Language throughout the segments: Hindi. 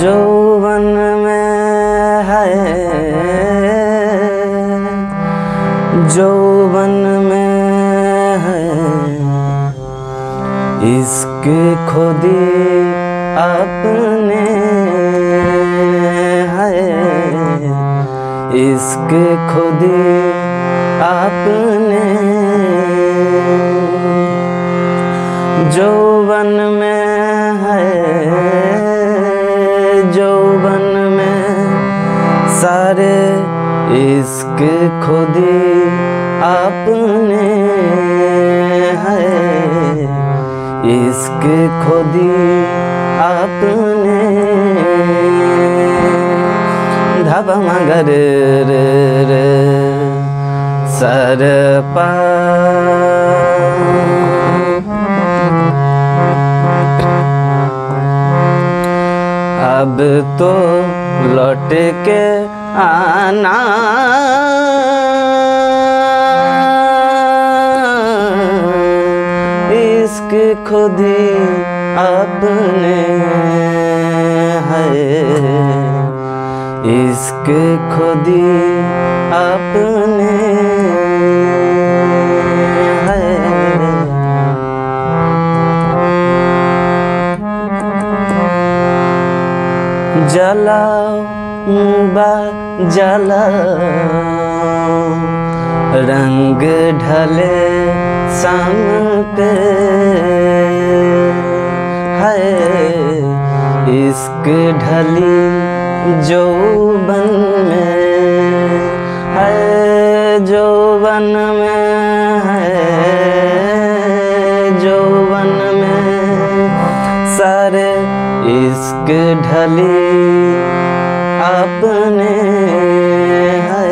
जौवन में है जौवन में है इसके खुदी अपने है इसके खुदी अपने इश्क खुदी अपने है। इश्क खुदी अपने धब मगर रे सर पा अब तो लौट के आना। इश्क खुदी अपने है। इश्क खुदी अपने जलाओ बा जलाओ रंग ढले शाम पे है इश्क ढली जौबन में, है जौबन में। एक ढले अपने है।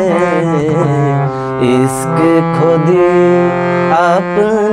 इश्क खुदी अपने